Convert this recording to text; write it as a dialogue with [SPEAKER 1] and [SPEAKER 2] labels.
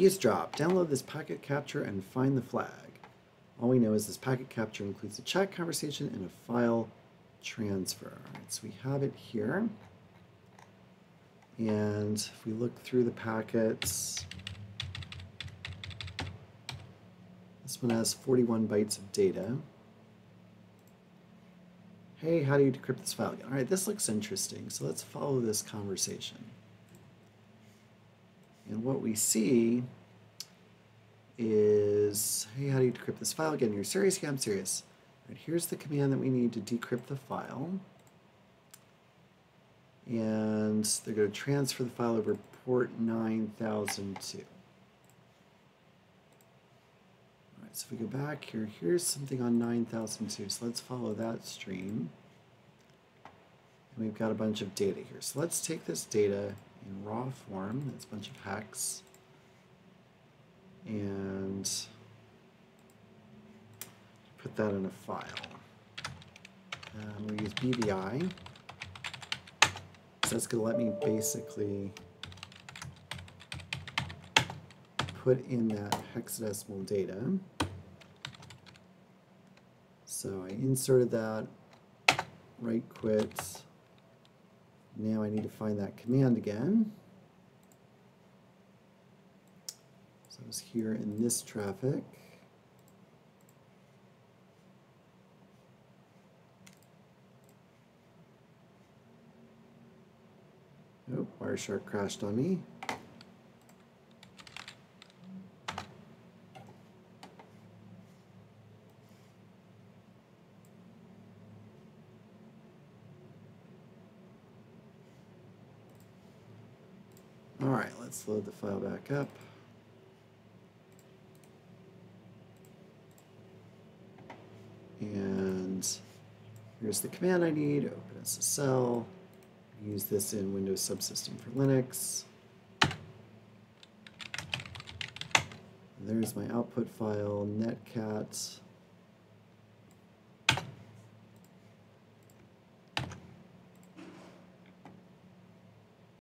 [SPEAKER 1] Eavesdrop. Download this packet capture and find the flag. All we know is this packet capture includes a chat conversation and a file transfer. Right, so we have it here. And if we look through the packets, this one has 41 bytes of data. Hey, how do you decrypt this file? All right, this looks interesting. So let's follow this conversation. And what we see is, hey, how do you decrypt this file? Again, you're serious? Yeah, I'm serious. Right, here's the command that we need to decrypt the file. And they're going to transfer the file over port 9002. All right, so if we go back here, here's something on 9002. So let's follow that stream. And we've got a bunch of data here. So let's take this data in raw form. That's a bunch of hex. And put that in a file. Um, we use BVI. So that's going to let me basically put in that hexadecimal data. So I inserted that, write quit, now I need to find that command again. So it's here in this traffic. Oh, Wireshark crashed on me. Alright, let's load the file back up. And here's the command I need, OpenSSL. Use this in Windows Subsystem for Linux. There's my output file, netcat